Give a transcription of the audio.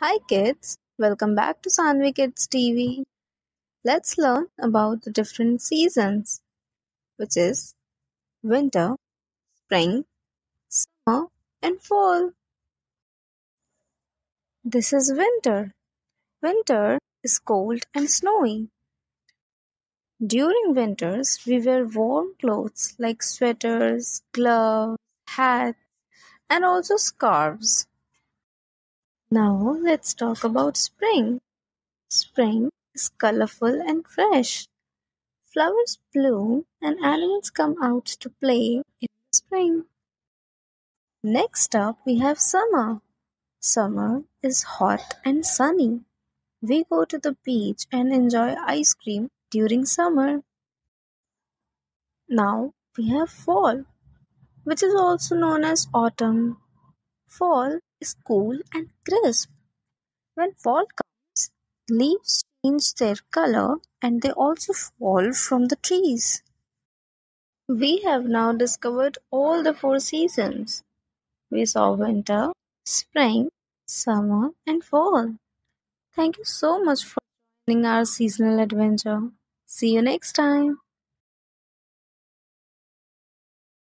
Hi kids, welcome back to Sanvi Kids TV. Let's learn about the different seasons, which is winter, spring, summer, and fall. This is winter. Winter is cold and snowy. During winters, we wear warm clothes like sweaters, gloves, hats, and also scarves. Now let's talk about spring. Spring is colorful and fresh. Flowers bloom and animals come out to play in the spring. Next up, we have summer. Summer is hot and sunny. We go to the beach and enjoy ice cream during summer. Now we have fall, which is also known as autumn. Fall is cool and crisp. When fall comes, leaves change their color and they also fall from the trees. We have now discovered all the four seasons. We saw winter, spring, summer, and fall. Thank you so much for joining our seasonal adventure. See you next time.